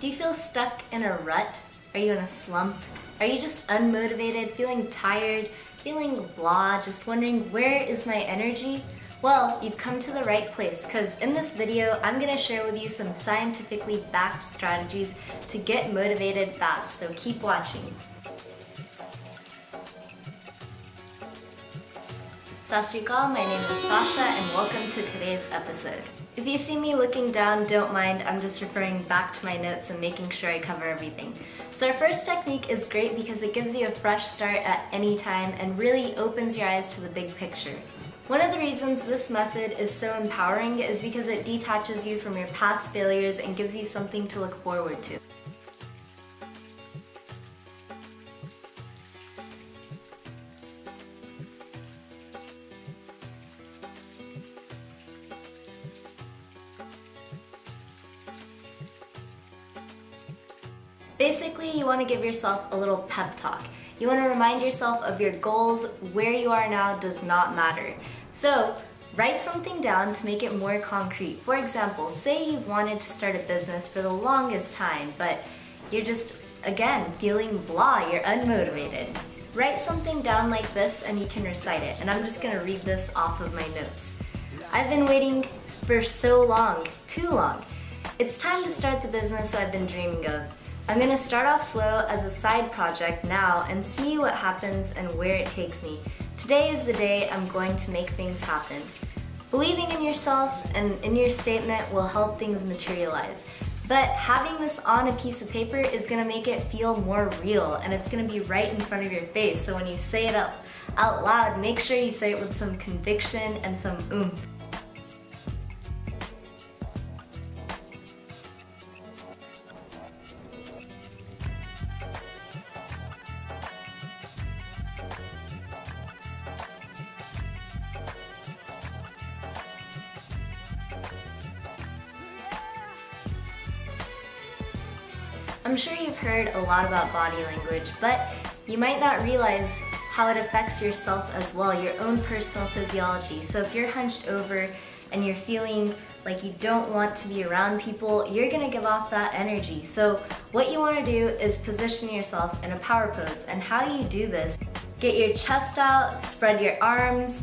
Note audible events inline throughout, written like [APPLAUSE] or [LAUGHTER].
Do you feel stuck in a rut? Are you in a slump? Are you just unmotivated, feeling tired, feeling blah, just wondering where is my energy? Well, you've come to the right place because in this video, I'm gonna share with you some scientifically backed strategies to get motivated fast, so keep watching. Sat Sri Akal, my name is Sasha and welcome to today's episode. If you see me looking down, don't mind, I'm just referring back to my notes and making sure I cover everything. So our first technique is great because it gives you a fresh start at any time and really opens your eyes to the big picture. One of the reasons this method is so empowering is because it detaches you from your past failures and gives you something to look forward to. Basically, you want to give yourself a little pep talk. You want to remind yourself of your goals, where you are now does not matter. So, write something down to make it more concrete. For example, say you've wanted to start a business for the longest time, but you're just, again, feeling blah, you're unmotivated. Write something down like this and you can recite it, and I'm just gonna read this off of my notes. I've been waiting for so long, too long. It's time to start the business I've been dreaming of. I'm gonna start off slow as a side project now and see what happens and where it takes me. Today is the day I'm going to make things happen. Believing in yourself and in your statement will help things materialize. But having this on a piece of paper is gonna make it feel more real and it's gonna be right in front of your face. So when you say it out, out loud, make sure you say it with some conviction and some oomph. I'm sure you've heard a lot about body language, but you might not realize how it affects yourself as well, your own personal physiology. So if you're hunched over and you're feeling like you don't want to be around people, you're gonna give off that energy. So what you wanna do is position yourself in a power pose. And how you do this, get your chest out, spread your arms,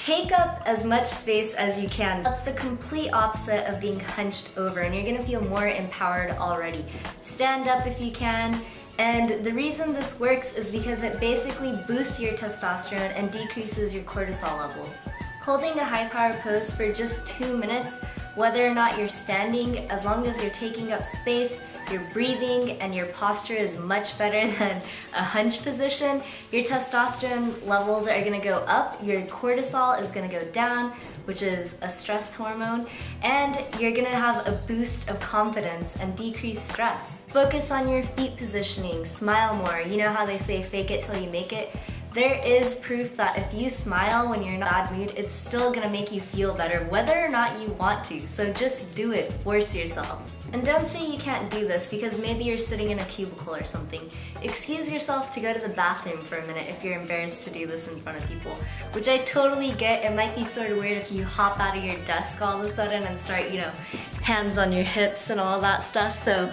Take up as much space as you can. That's the complete opposite of being hunched over and you're gonna feel more empowered already. Stand up if you can, and the reason this works is because it basically boosts your testosterone and decreases your cortisol levels. Holding a high power pose for just two minutes, whether or not you're standing, as long as you're taking up space, your breathing and your posture is much better [LAUGHS] than a hunch position, your testosterone levels are gonna go up, your cortisol is gonna go down, which is a stress hormone, and you're gonna have a boost of confidence and decreased stress. Focus on your feet positioning, smile more. You know how they say fake it till you make it? There is proof that if you smile when you're in a bad mood, it's still gonna make you feel better, whether or not you want to. So just do it, force yourself. And don't say you can't do this because maybe you're sitting in a cubicle or something. Excuse yourself to go to the bathroom for a minute if you're embarrassed to do this in front of people, which I totally get. It might be sort of weird if you hop out of your desk all of a sudden and start, you know, hands on your hips and all that stuff. So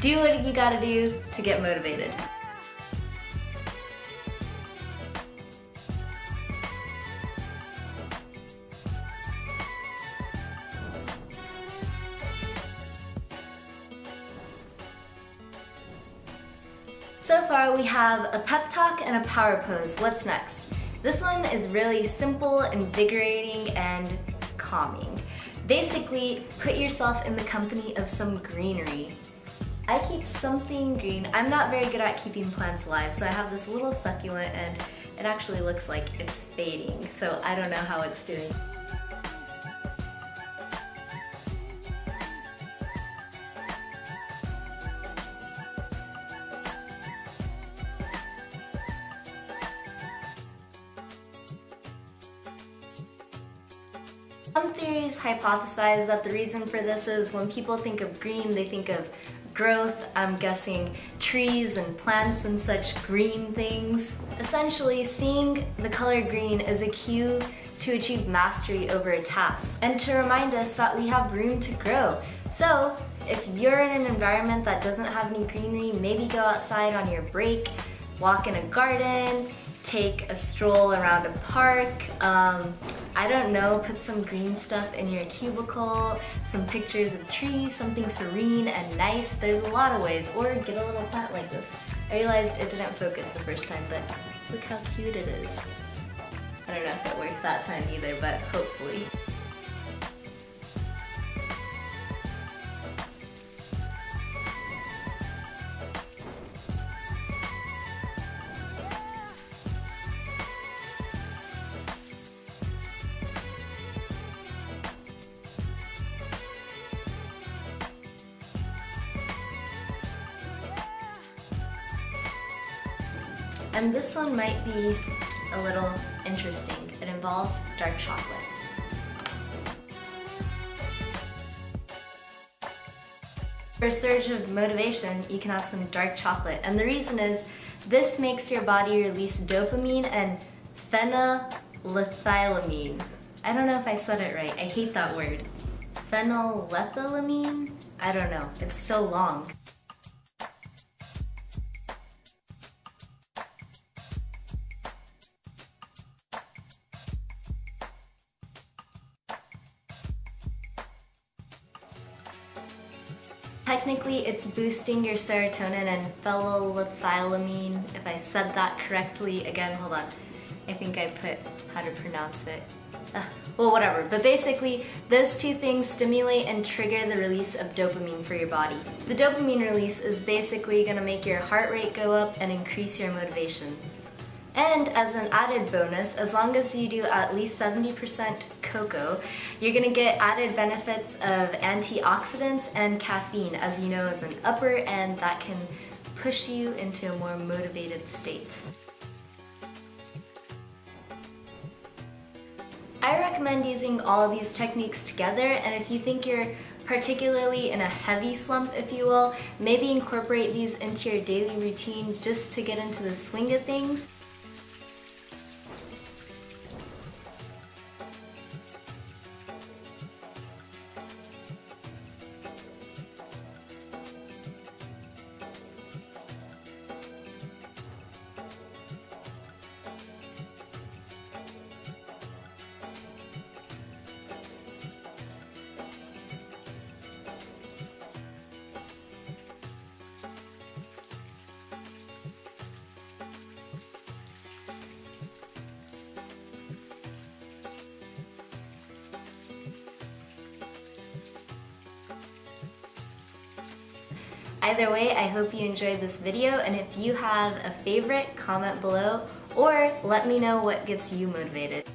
do what you gotta do to get motivated. So far we have a pep talk and a power pose. What's next? This one is really simple, invigorating, and calming. Basically, put yourself in the company of some greenery. I keep something green. I'm not very good at keeping plants alive, so I have this little succulent and it actually looks like it's fading, so I don't know how it's doing. Some theories hypothesize that the reason for this is when people think of green, they think of growth, I'm guessing trees and plants and such green things. Essentially, seeing the color green is a cue to achieve mastery over a task and to remind us that we have room to grow. So if you're in an environment that doesn't have any greenery, maybe go outside on your break, walk in a garden, take a stroll around a park, um, I don't know, put some green stuff in your cubicle, some pictures of trees, something serene and nice. There's a lot of ways, or get a little plant like this. I realized it didn't focus the first time, but look how cute it is. I don't know if it worked that time either, but hopefully. And this one might be a little interesting. It involves dark chocolate. For a surge of motivation, you can have some dark chocolate. And the reason is, this makes your body release dopamine and phenylethylamine. I don't know if I said it right. I hate that word. Phenylethylamine? I don't know. It's so long. Technically, it's boosting your serotonin and phenylethylamine, if I said that correctly. Again, hold on. I think I put how to pronounce it. Uh, well, whatever. But basically, those two things stimulate and trigger the release of dopamine for your body. The dopamine release is basically gonna make your heart rate go up and increase your motivation. And as an added bonus, as long as you do at least 70% cocoa, you're gonna get added benefits of antioxidants and caffeine, as you know is an upper and that can push you into a more motivated state. I recommend using all these techniques together and if you think you're particularly in a heavy slump, if you will, maybe incorporate these into your daily routine just to get into the swing of things. Either way, I hope you enjoyed this video, and if you have a favorite, comment below, or let me know what gets you motivated.